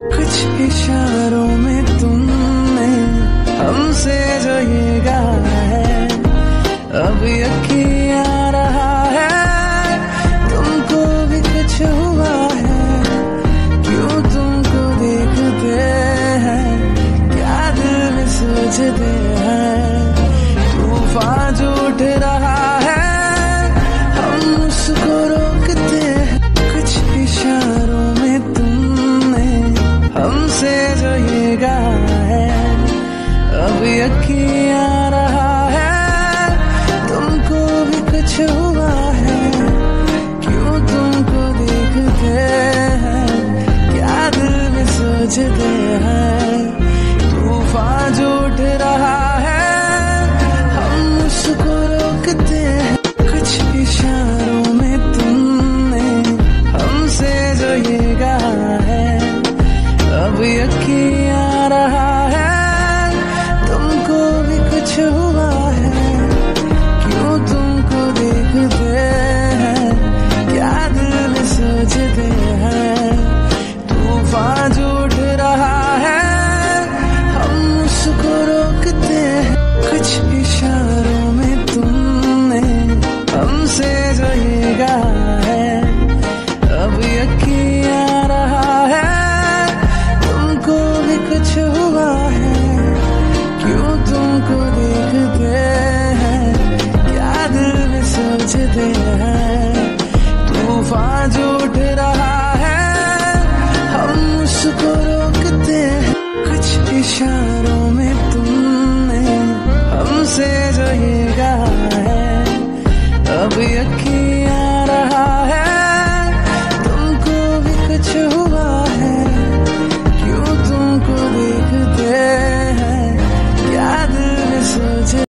कुछ इशारों में तुमने हमसे जो ये गाया है अब यकीन निगाह। है अब यकिया हुआ है? क्यों तुमको देखते हैं? सोचते हैं? तूफ़ान जो उठ रहा है। हम उसको रोकते हैं। कुछ इशारों में तुमने हमसे जो ये कहा है। अब यकीन